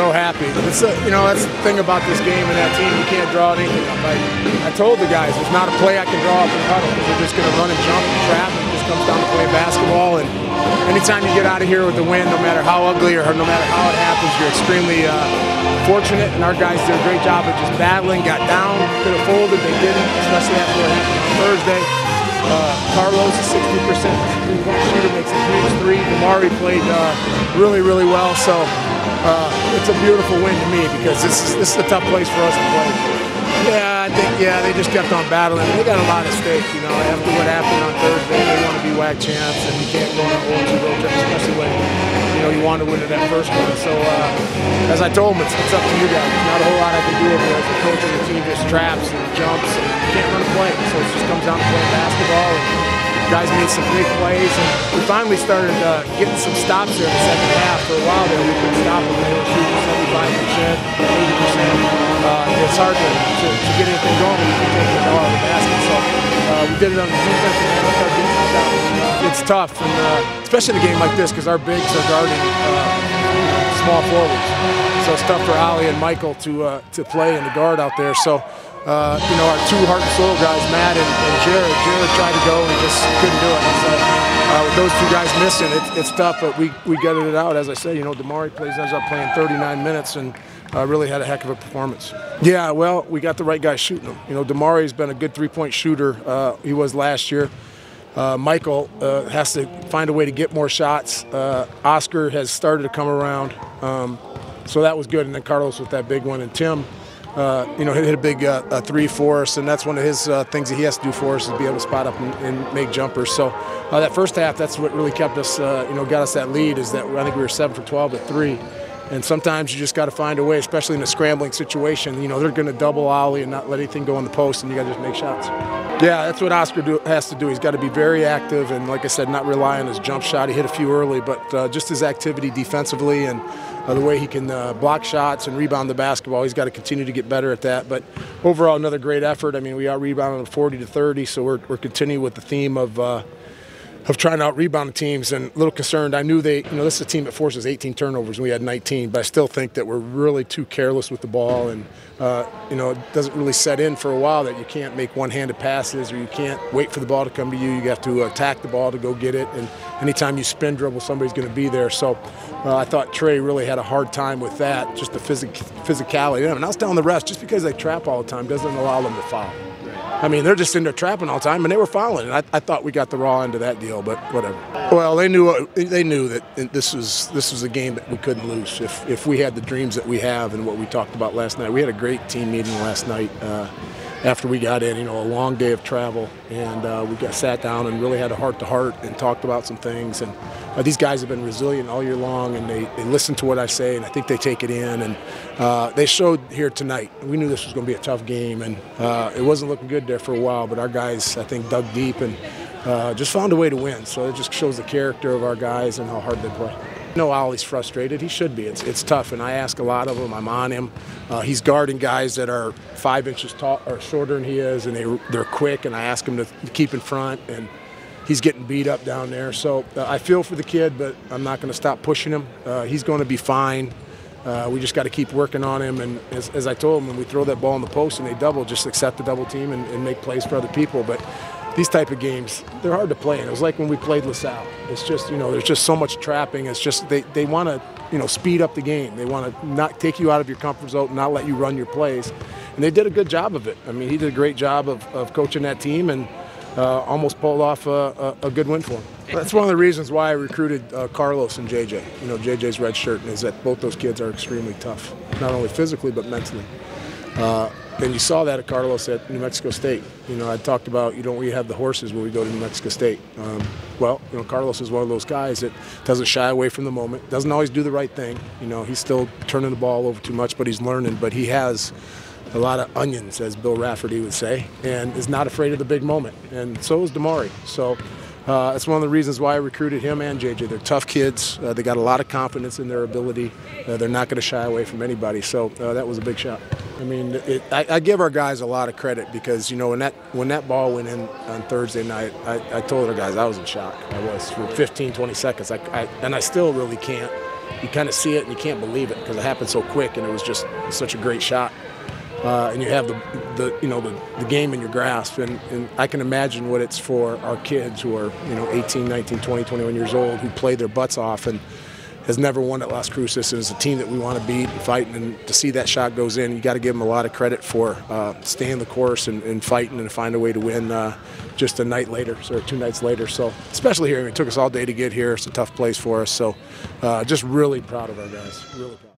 so happy. It's a, you know that's the thing about this game and that team. You can't draw anything up. I, told the guys there's not a play I can draw up in huddle they're just going to run and jump and trap. And it just comes down to playing basketball. And anytime you get out of here with the win, no matter how ugly or no matter how it happens, you're extremely uh, fortunate. And our guys did a great job of just battling, got down, could have folded, they didn't, especially after what happened on Thursday. Uh, Carlos is 60% three-point shooter, makes the threes three. Damari played uh, really, really well. So uh, it's a beautiful win to me because this is this is a tough place for us to play. Yeah, I think yeah they just kept on battling. They got a lot at stake, you know. After what happened on Thursday, they want to be WAC champs, and you can't go on an 0 road trip, especially when you know you want to win in that first one. So uh, as I told them, it's, it's up to you guys. There's not a whole lot I can do over there. A coach and the team just traps and jumps, and you can't run a play. So it just comes down to playing basketball. And, guys made some big plays, and we finally started uh, getting some stops there in the second half. For a while there, we couldn't stop them. They were shooting 75%, 80%. Uh, it's hard to, to, to, get anything going when you can take the ball out of the basket. So uh, we did it on the defense, and our defense out. It's tough, and uh, especially in a game like this, because our bigs are guarding uh, small forwards. So it's tough for Ali and Michael to uh, to play in the guard out there. So uh, you know, our two heart and soul guys, Matt and, and Jared. Jared tried to go and just couldn't do it. So uh, with those two guys missing, it, it's tough, but we, we gutted it out. As I said, you know, Damari plays ends up playing 39 minutes and uh, really had a heck of a performance. Yeah, well, we got the right guy shooting them. You know, Damari's been a good three-point shooter. Uh, he was last year. Uh, Michael uh, has to find a way to get more shots. Oscar has started to come around, um, so that was good. And then Carlos with that big one, and Tim – uh, you know, hit a big uh, three for us, and that's one of his uh, things that he has to do for us is be able to spot up and, and make jumpers. So uh, that first half, that's what really kept us, uh, you know, got us that lead. Is that I think we were seven for 12 at three, and sometimes you just got to find a way, especially in a scrambling situation. You know, they're going to double ollie and not let anything go in the post, and you got to just make shots. Yeah, that's what Oscar do, has to do. He's got to be very active, and like I said, not rely on his jump shot. He hit a few early, but uh, just his activity defensively and uh, the way he can uh, block shots and rebound the basketball. He's got to continue to get better at that. But overall, another great effort. I mean, we out rebounded 40 to 30, so we're, we're continuing with the theme of uh, of trying to out rebound teams and a little concerned. I knew they, you know, this is a team that forces 18 turnovers and we had 19, but I still think that we're really too careless with the ball and, uh, you know, it doesn't really set in for a while that you can't make one-handed passes or you can't wait for the ball to come to you. You have to attack the ball to go get it, and anytime you spin dribble, somebody's going to be there. So uh, I thought Trey really had a hard time with that, just the physic- physicality. And I was telling the rest, just because they trap all the time doesn't allow them to foul. I mean, they're just in there trapping all the time, and they were fouling. And I, I, thought we got the raw end of that deal, but whatever. Well, they knew they knew that this was this was a game that we couldn't lose if if we had the dreams that we have and what we talked about last night. We had a great team meeting last night. Uh, after we got in, you know, a long day of travel, and uh, we got sat down and really had a heart to heart and talked about some things. And uh, these guys have been resilient all year long, and they, they listen to what I say, and I think they take it in. And uh, they showed here tonight. We knew this was going to be a tough game, and uh, it wasn't looking good there for a while. But our guys, I think, dug deep and uh, just found a way to win. So it just shows the character of our guys and how hard they play. No, Ollie's frustrated. He should be. It's, it's tough, and I ask a lot of him. I'm on him. Uh, he's guarding guys that are five inches tall or shorter than he is, and they they're quick. And I ask him to keep in front, and he's getting beat up down there. So uh, I feel for the kid, but I'm not going to stop pushing him. Uh, he's going to be fine. Uh, we just got to keep working on him. And as, as, I told him, when we throw that ball in the post and they double, just accept the double team and, and make plays for other people. But these type of games, they're hard to play. And it was like when we played LaSalle. It's just, you know, there's just so much trapping. It's just they, they want to, you know, speed up the game. They want to not take you out of your comfort zone, not let you run your plays. And they did a good job of it. I mean, he did a great job of, of coaching that team and uh, almost pulled off a, a, a, good win for him. That's one of the reasons why I recruited uh, Carlos and JJ. You know, JJ's red shirt, is that both those kids are extremely tough, not only physically but mentally. Uh, and you saw that at Carlos at New Mexico State. You know, I talked about you don't we have the horses when we go to New Mexico State. Um, well, you know, Carlos is one of those guys that doesn't shy away from the moment, doesn't always do the right thing. You know, he's still turning the ball over too much, but he's learning. But he has a lot of onions, as Bill Raftery would say, and is not afraid of the big moment. And so is Damari. So uh, that's one of the reasons why I recruited him and JJ. They're tough kids. Uh, they got a lot of confidence in their ability. Uh, they're not going to shy away from anybody. So uh, that was a big shot. I mean, it, I, I, give our guys a lot of credit because you know when that when that ball went in on Thursday night, I, I told our guys I was in shock. I was for 15, 20 seconds. I, I, and I still really can't you kind of see it and you can't believe it because it happened so quick and it was just such a great shot. Uh, and you have the, the you know the, the game in your grasp and, and I can imagine what it's for our kids who are you know 18 19 20 21 years old who play their butts off and has never won at Las Cruces and is a team that we want to beat and fight. And to see that shot goes in, you got to give them a lot of credit for uh, staying the course and, and, fighting and find a way to win uh, just a night later, or two nights later. So, especially here, it took us all day to get here. It's a tough place for us. So, uh, just really proud of our guys. Really proud.